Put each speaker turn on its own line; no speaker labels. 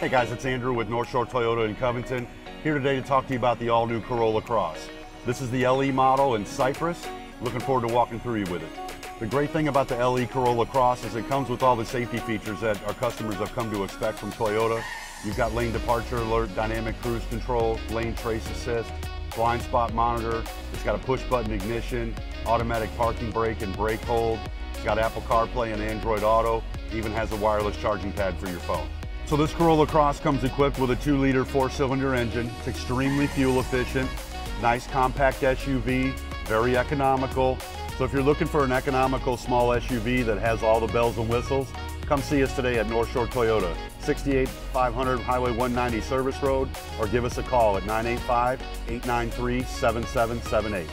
Hey guys, it's Andrew with Northshore Toyota in Covington. Here today to talk to you about the all-new Corolla Cross. This is the LE model in Cypress. Looking forward to walking through you with it. The great thing about the LE Corolla Cross is it comes with all the safety features that our customers have come to expect from Toyota. You've got lane departure alert, dynamic cruise control, lane trace assist, blind spot monitor. It's got a push button ignition, automatic parking brake and brake hold. It's got Apple CarPlay and Android Auto. Even has a wireless charging pad for your phone. So this Corolla Cross comes equipped with a two liter four cylinder engine. It's extremely fuel efficient, nice compact SUV, very economical. So if you're looking for an economical small SUV that has all the bells and whistles, come see us today at Northshore Toyota, 68500 Highway 190 Service Road, or give us a call at 985-893-7778.